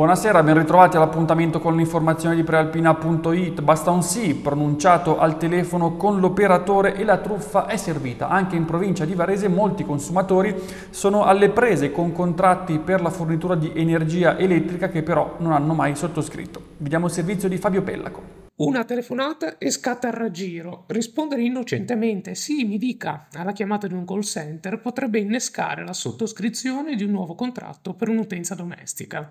Buonasera, ben ritrovati all'appuntamento con l'informazione di prealpina.it. Basta un sì pronunciato al telefono con l'operatore e la truffa è servita. Anche in provincia di Varese molti consumatori sono alle prese con contratti per la fornitura di energia elettrica che però non hanno mai sottoscritto. Vediamo il servizio di Fabio Pellaco. Una telefonata e scatta il raggiro. Rispondere innocentemente sì, mi dica, alla chiamata di un call center potrebbe innescare la sottoscrizione di un nuovo contratto per un'utenza domestica.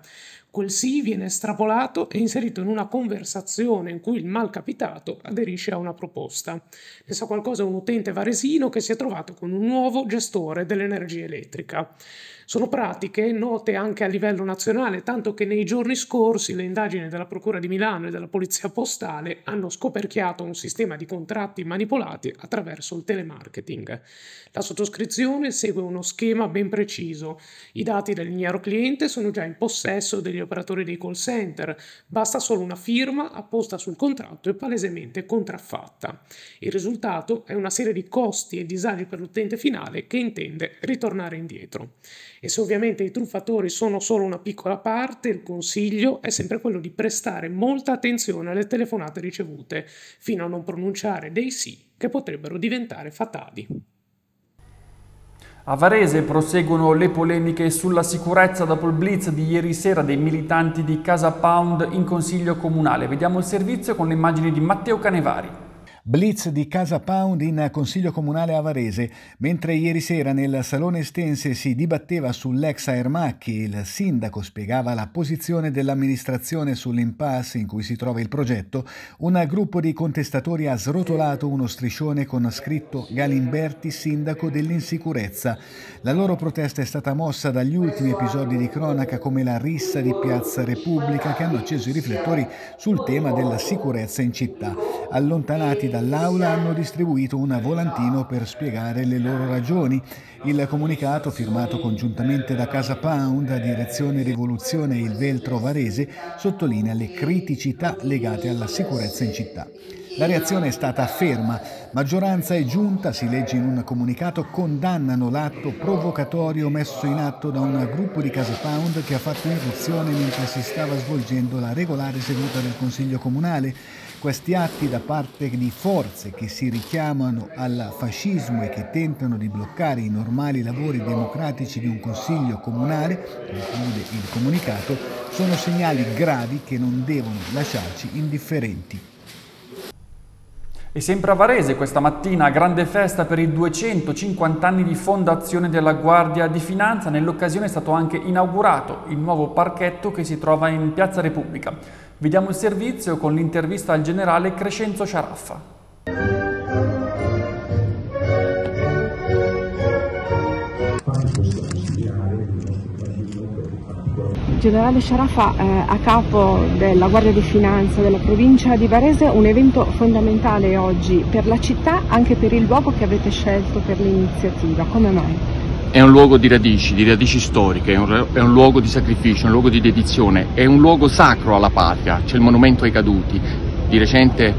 Quel sì viene estrapolato e inserito in una conversazione in cui il malcapitato aderisce a una proposta. Ne sa qualcosa un utente varesino che si è trovato con un nuovo gestore dell'energia elettrica. Sono pratiche note anche a livello nazionale, tanto che nei giorni scorsi le indagini della Procura di Milano e della Polizia Postale hanno scoperchiato un sistema di contratti manipolati attraverso il telemarketing. La sottoscrizione segue uno schema ben preciso. I dati dell'ignaro cliente sono già in possesso degli operatori dei call center, basta solo una firma apposta sul contratto e palesemente contraffatta. Il risultato è una serie di costi e disagi per l'utente finale che intende ritornare indietro. E se ovviamente i truffatori sono solo una piccola parte, il consiglio è sempre quello di prestare molta attenzione alle telefonate ricevute, fino a non pronunciare dei sì che potrebbero diventare fatali. A Varese proseguono le polemiche sulla sicurezza dopo il blitz di ieri sera dei militanti di Casa Pound in consiglio comunale. Vediamo il servizio con le immagini di Matteo Canevari. Blitz di Casa Pound in Consiglio Comunale a Varese, mentre ieri sera nel Salone Estense si dibatteva sull'ex Aermacchi, il sindaco spiegava la posizione dell'amministrazione sull'impasse in cui si trova il progetto, un gruppo di contestatori ha srotolato uno striscione con scritto Galimberti, sindaco dell'insicurezza. La loro protesta è stata mossa dagli ultimi episodi di cronaca come la rissa di Piazza Repubblica che hanno acceso i riflettori sul tema della sicurezza in città. Allontanati dall'aula hanno distribuito un volantino per spiegare le loro ragioni. Il comunicato, firmato congiuntamente da Casa Pound, Direzione Rivoluzione e il Veltro Varese, sottolinea le criticità legate alla sicurezza in città. La reazione è stata ferma. Maggioranza e giunta, si legge in un comunicato, condannano l'atto provocatorio messo in atto da un gruppo di Casa Pound che ha fatto irruzione mentre si stava svolgendo la regolare seduta del Consiglio Comunale. Questi atti da parte di forze che si richiamano al fascismo e che tentano di bloccare i normali lavori democratici di un consiglio comunale, conclude il comunicato, sono segnali gravi che non devono lasciarci indifferenti. E sempre a Varese questa mattina grande festa per i 250 anni di fondazione della Guardia di Finanza. Nell'occasione è stato anche inaugurato il nuovo parchetto che si trova in Piazza Repubblica. Vediamo il servizio con l'intervista al generale Crescenzo Sciaraffa. Generale Sciaraffa, eh, a capo della Guardia di Finanza della provincia di Varese, un evento fondamentale oggi per la città, anche per il luogo che avete scelto per l'iniziativa. Come mai? È un luogo di radici, di radici storiche, è un, è un, luogo di sacrificio, un luogo di dedizione, è un luogo sacro alla patria, c'è il monumento ai caduti, di recente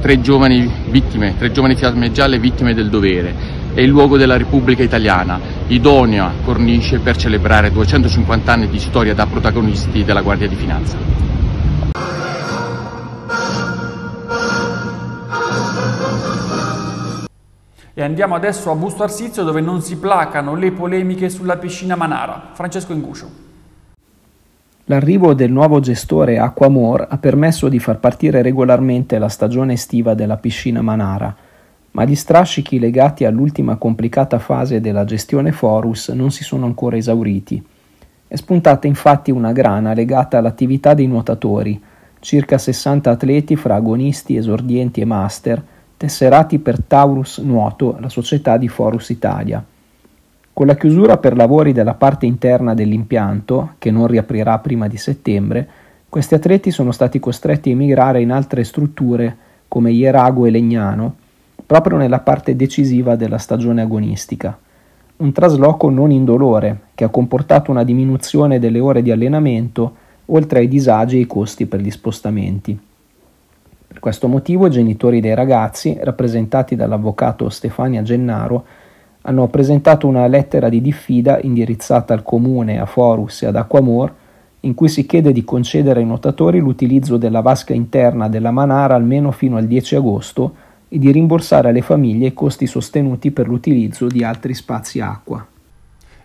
tre giovani vittime, tre giovani fiamme gialle vittime del dovere, è il luogo della Repubblica Italiana, idonea cornice per celebrare 250 anni di storia da protagonisti della Guardia di Finanza. E andiamo adesso a Busto Arsizio dove non si placano le polemiche sulla piscina Manara. Francesco Inguscio. L'arrivo del nuovo gestore Aquamor ha permesso di far partire regolarmente la stagione estiva della piscina Manara, ma gli strascichi legati all'ultima complicata fase della gestione Forus non si sono ancora esauriti. È spuntata infatti una grana legata all'attività dei nuotatori, circa 60 atleti fra agonisti, esordienti e master, tesserati per Taurus Nuoto, la società di Forus Italia. Con la chiusura per lavori della parte interna dell'impianto, che non riaprirà prima di settembre, questi atleti sono stati costretti a emigrare in altre strutture come Ierago e Legnano, proprio nella parte decisiva della stagione agonistica. Un trasloco non indolore che ha comportato una diminuzione delle ore di allenamento, oltre ai disagi e ai costi per gli spostamenti. Per questo motivo i genitori dei ragazzi, rappresentati dall'avvocato Stefania Gennaro, hanno presentato una lettera di diffida indirizzata al comune, a Forus e ad Aquamor, in cui si chiede di concedere ai nuotatori l'utilizzo della vasca interna della Manara almeno fino al 10 agosto e di rimborsare alle famiglie i costi sostenuti per l'utilizzo di altri spazi acqua.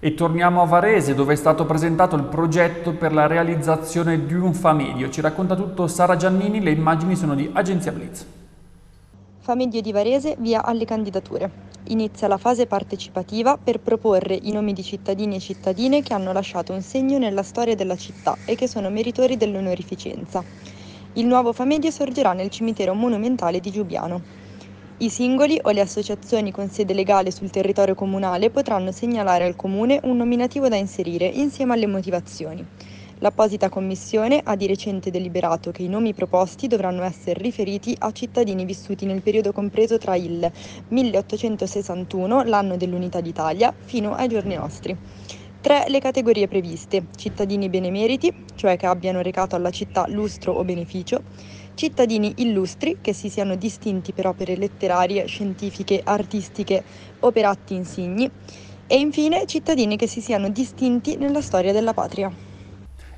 E torniamo a Varese dove è stato presentato il progetto per la realizzazione di un Famedio. Ci racconta tutto Sara Giannini, le immagini sono di Agenzia Blitz. Famedio di Varese via alle candidature. Inizia la fase partecipativa per proporre i nomi di cittadini e cittadine che hanno lasciato un segno nella storia della città e che sono meritori dell'onorificenza. Il nuovo Famedio sorgerà nel cimitero monumentale di Giubiano. I singoli o le associazioni con sede legale sul territorio comunale potranno segnalare al comune un nominativo da inserire insieme alle motivazioni. L'apposita commissione ha di recente deliberato che i nomi proposti dovranno essere riferiti a cittadini vissuti nel periodo compreso tra il 1861, l'anno dell'Unità d'Italia, fino ai giorni nostri. Tre le categorie previste: cittadini benemeriti, cioè che abbiano recato alla città lustro o beneficio, cittadini illustri che si siano distinti per opere letterarie, scientifiche, artistiche o per atti insigni e infine cittadini che si siano distinti nella storia della patria.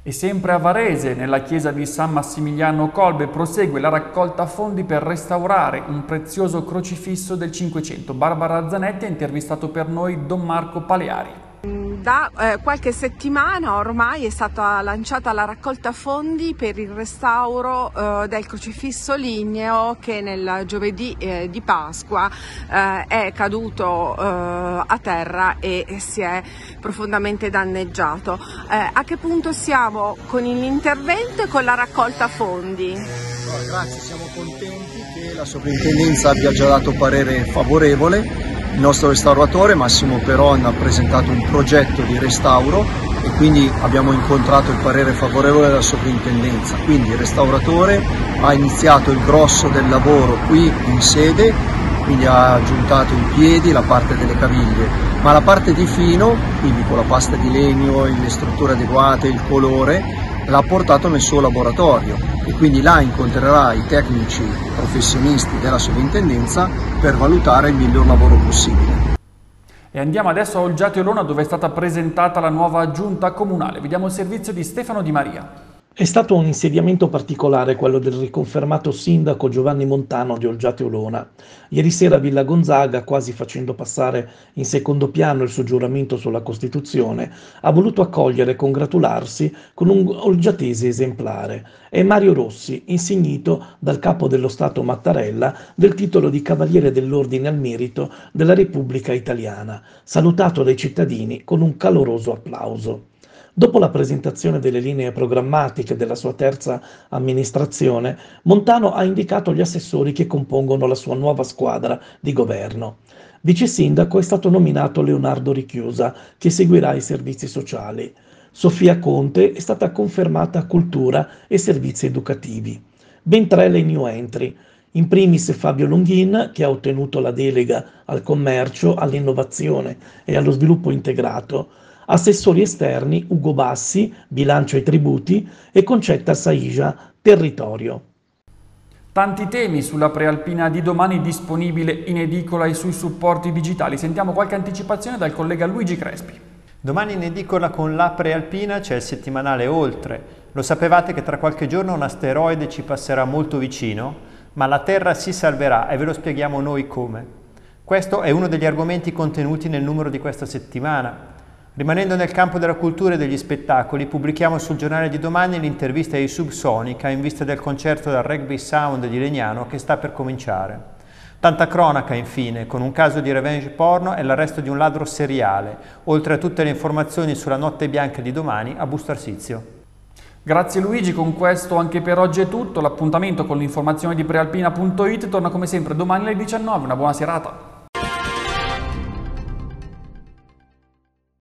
E sempre a Varese, nella chiesa di San Massimiliano Colbe, prosegue la raccolta fondi per restaurare un prezioso crocifisso del Cinquecento. Barbara Zanetti ha intervistato per noi Don Marco Paleari. Da eh, qualche settimana ormai è stata lanciata la raccolta fondi per il restauro eh, del crocifisso ligneo che nel giovedì eh, di Pasqua eh, è caduto eh, a terra e si è profondamente danneggiato. Eh, a che punto siamo con l'intervento e con la raccolta fondi? No, grazie, siamo contenti che la sovrintendenza abbia già dato parere favorevole il nostro restauratore Massimo Peron ha presentato un progetto di restauro e quindi abbiamo incontrato il parere favorevole della sovrintendenza. Quindi il restauratore ha iniziato il grosso del lavoro qui in sede, quindi ha aggiuntato i piedi, la parte delle caviglie, ma la parte di fino, quindi con la pasta di legno, le strutture adeguate, il colore, l'ha portato nel suo laboratorio e quindi là incontrerà i tecnici professionisti della sovrintendenza per valutare il miglior lavoro possibile. E andiamo adesso a Olgiate Olona dove è stata presentata la nuova giunta comunale. Vediamo il servizio di Stefano Di Maria. È stato un insediamento particolare quello del riconfermato sindaco Giovanni Montano di Olgiate Olona. Ieri sera a Villa Gonzaga, quasi facendo passare in secondo piano il suo giuramento sulla Costituzione, ha voluto accogliere e congratularsi con un olgiatese esemplare. È Mario Rossi, insignito dal capo dello Stato Mattarella del titolo di Cavaliere dell'Ordine al Merito della Repubblica Italiana, salutato dai cittadini con un caloroso applauso. Dopo la presentazione delle linee programmatiche della sua terza amministrazione, Montano ha indicato gli assessori che compongono la sua nuova squadra di governo. Vice sindaco è stato nominato Leonardo Richiusa, che seguirà i servizi sociali. Sofia Conte è stata confermata cultura e servizi educativi. Ben tre le new entry. In primis Fabio Longhin, che ha ottenuto la delega al commercio, all'innovazione e allo sviluppo integrato, assessori esterni Ugo Bassi, bilancio e tributi, e Concetta Saija, territorio. Tanti temi sulla prealpina di domani disponibile in edicola e sui supporti digitali. Sentiamo qualche anticipazione dal collega Luigi Crespi. Domani in edicola con la prealpina c'è il settimanale Oltre. Lo sapevate che tra qualche giorno un asteroide ci passerà molto vicino? Ma la Terra si salverà e ve lo spieghiamo noi come. Questo è uno degli argomenti contenuti nel numero di questa settimana. Rimanendo nel campo della cultura e degli spettacoli, pubblichiamo sul giornale di domani l'intervista di Subsonica in vista del concerto del Rugby Sound di Legnano che sta per cominciare. Tanta cronaca, infine, con un caso di revenge porno e l'arresto di un ladro seriale, oltre a tutte le informazioni sulla notte bianca di domani a Busto Arsizio. Grazie Luigi, con questo anche per oggi è tutto. L'appuntamento con l'informazione di prealpina.it torna come sempre domani alle 19. Una buona serata.